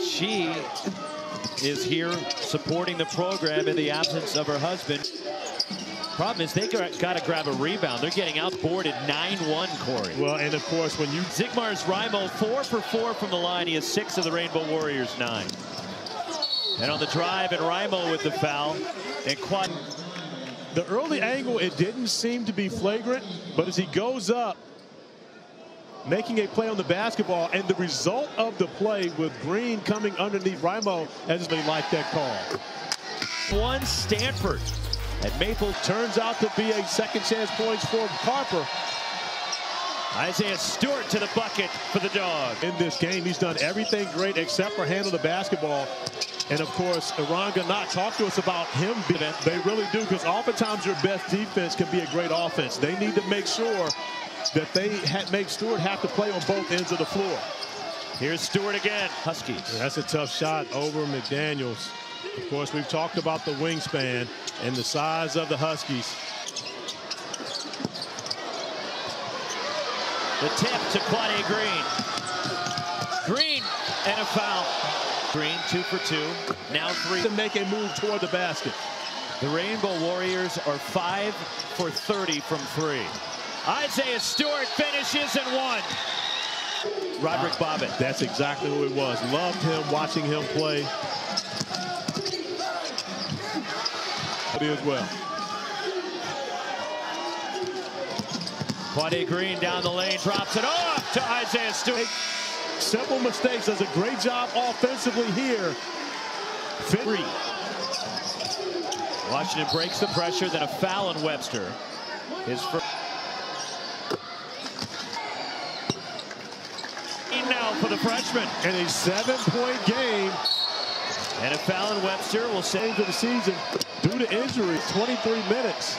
She is here supporting the program in the absence of her husband. Problem is they got to grab a rebound. They're getting outboarded 9-1, Corey. Well, and of course, when you... Zigmars Raimo, four for four from the line. He has six of the Rainbow Warriors, nine. And on the drive, and Raimo with the foul. And Quad... The early angle, it didn't seem to be flagrant, but as he goes up, making a play on the basketball, and the result of the play with Green coming underneath Raimo as they like that call. One Stanford. And Maple turns out to be a second chance points for Harper. Isaiah Stewart to the bucket for the dog. In this game, he's done everything great except for handle the basketball. And of course, Eran Ganot talk to us about him. They really do, because oftentimes your best defense can be a great offense. They need to make sure that they had make Stewart have to play on both ends of the floor. Here's Stewart again. Huskies. That's a tough shot over McDaniels. Of course, we've talked about the wingspan and the size of the Huskies. The tip to Quade Green. Green and a foul. Green two for two. Now three. To make a move toward the basket. The Rainbow Warriors are five for 30 from three. Isaiah Stewart finishes and one. Roderick Bobbitt. That's exactly who it was. Loved him, watching him play. As well. Quade Green down the lane, drops it off to Isaiah Stewart. Simple mistakes, does a great job offensively here. Three. Washington breaks the pressure, then a foul on Webster. His first. Now for the freshman. And a seven-point game. And a foul on Webster will save for the season due to injury. 23 minutes.